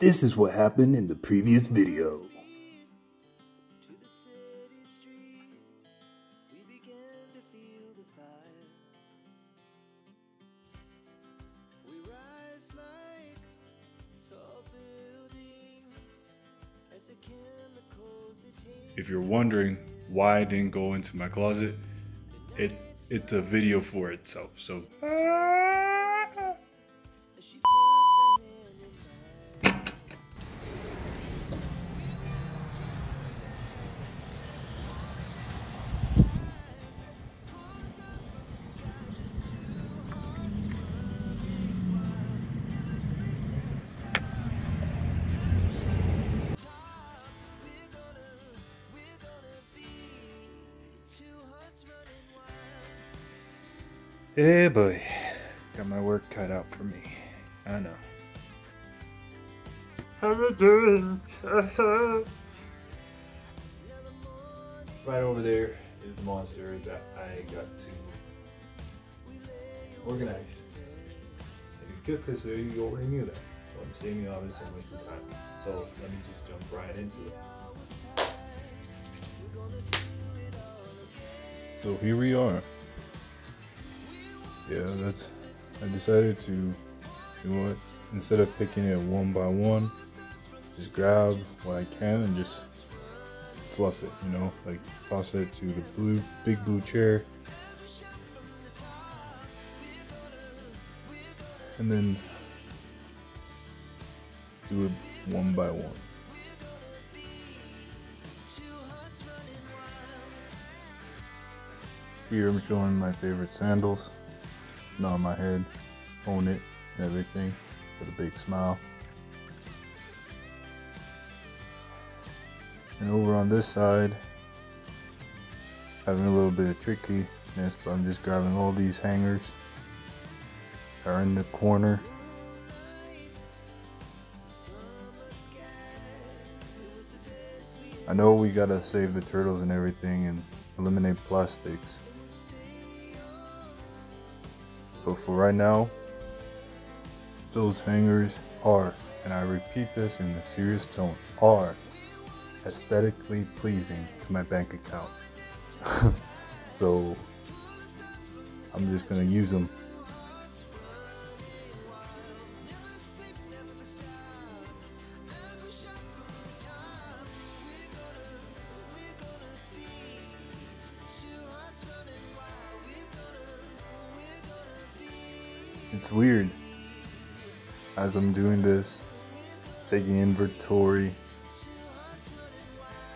This is what happened in the previous video. If you're wondering why I didn't go into my closet, it it's a video for itself. So Hey boy, got my work cut out for me. I know. How you doing? Right over there is the monster that I got to organize. If you cook this, you already knew that. So I'm saving you obviously wasting time. So let me just jump right into it. So here we are. Yeah, that's. I decided to, you know what? Instead of picking it one by one, just grab what I can and just fluff it. You know, like toss it to the blue, big blue chair, and then do it one by one. Here I'm showing my favorite sandals. On my head. Own it and everything. With a big smile. And over on this side, having a little bit of trickiness, but I'm just grabbing all these hangers are in the corner. I know we gotta save the turtles and everything and eliminate plastics. But for right now, those hangers are, and I repeat this in a serious tone, are aesthetically pleasing to my bank account. so I'm just gonna use them. It's weird. As I'm doing this, taking inventory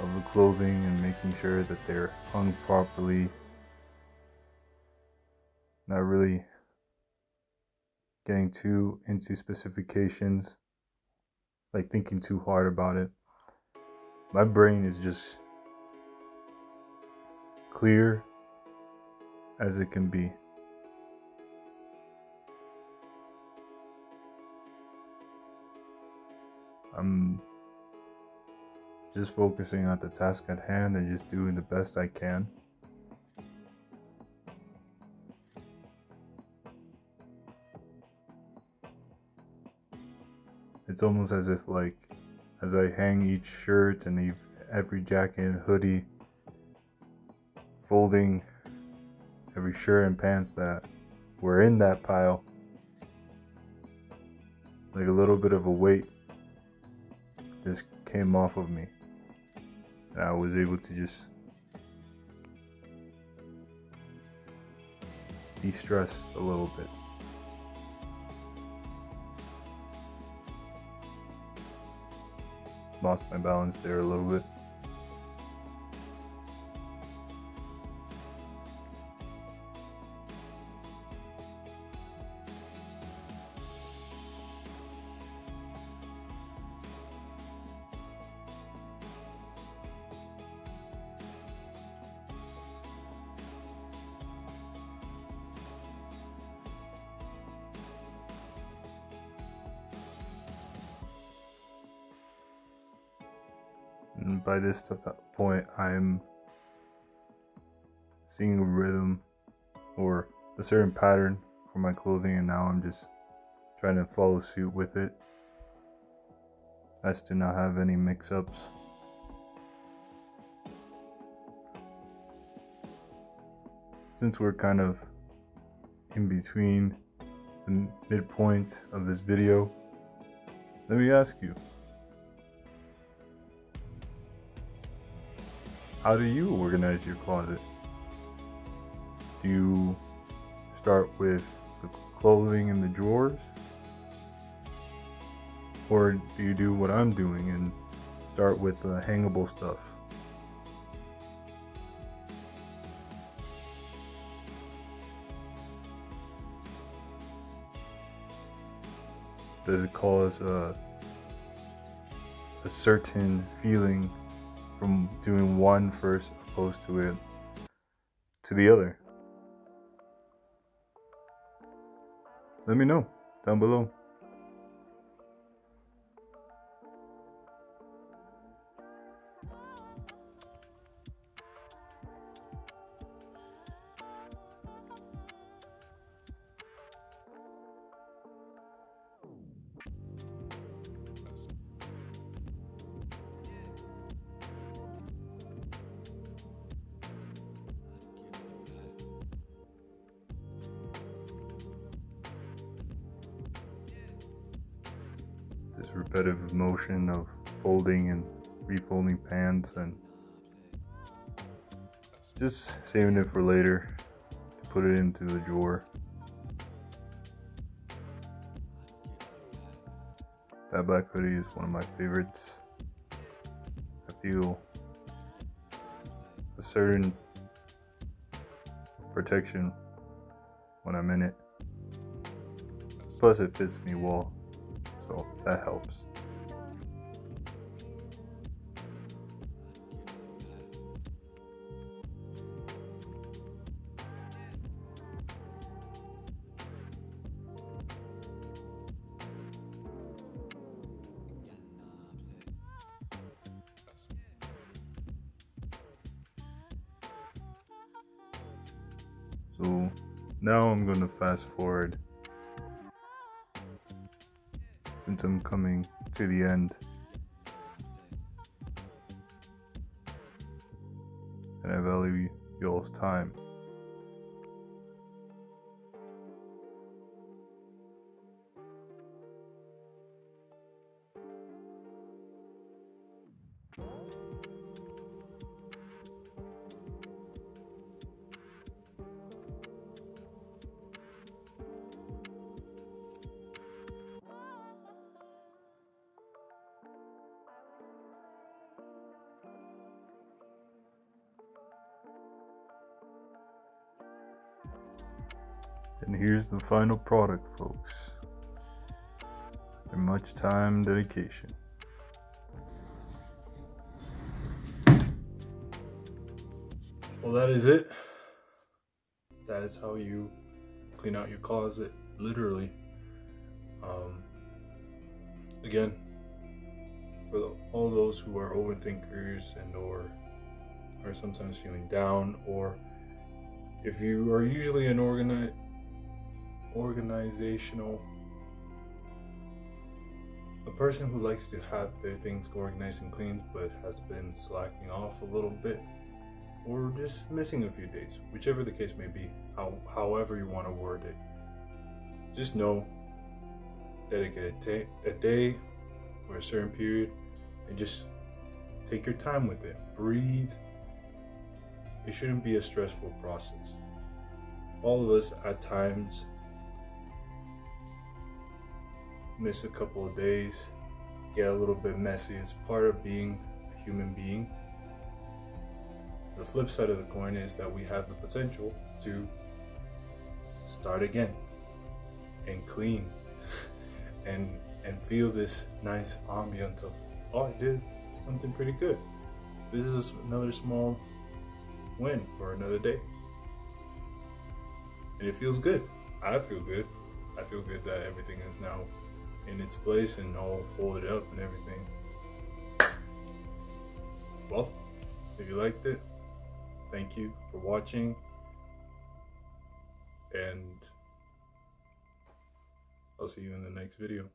of the clothing and making sure that they're hung properly. Not really getting too into specifications, like thinking too hard about it. My brain is just clear as it can be. I'm just focusing on the task at hand and just doing the best I can. It's almost as if like as I hang each shirt and every jacket and hoodie folding every shirt and pants that were in that pile like a little bit of a weight just came off of me. And I was able to just de stress a little bit. Lost my balance there a little bit. And by this point, I'm seeing a rhythm or a certain pattern for my clothing, and now I'm just trying to follow suit with it. as to not have any mix ups. Since we're kind of in between the midpoint of this video, let me ask you How do you organize your closet? Do you start with the clothing in the drawers? Or do you do what I'm doing and start with the hangable stuff? Does it cause a, a certain feeling from doing one first opposed to it to the other? Let me know down below. This repetitive motion of folding and refolding pants and just saving it for later to put it into the drawer. That black hoodie is one of my favorites. I feel a certain protection when I'm in it. Plus, it fits me well so that helps. So now I'm going to fast forward I'm coming to the end. And I value y'all's time. And here's the final product, folks. After much time dedication. Well, that is it. That is how you clean out your closet, literally. Um, again, for the, all those who are overthinkers and or are sometimes feeling down, or if you are usually an organi- organizational a person who likes to have their things organized and clean but has been slacking off a little bit or just missing a few days, whichever the case may be, how, however you want to word it. Just know, dedicate a, ta- a day or a certain period and just take your time with it. Breathe. It shouldn't be a stressful process. All of us at times miss a couple of days, get a little bit messy. It's part of being a human being. The flip side of the coin is that we have the potential to start again and clean and and feel this nice ambiance of oh I did something pretty good. This is another small win for another day. And it feels good. I feel good. I feel good that everything is now in its place and all folded up and everything. Well, if you liked it, thank you for watching. And I'll see you in the next video.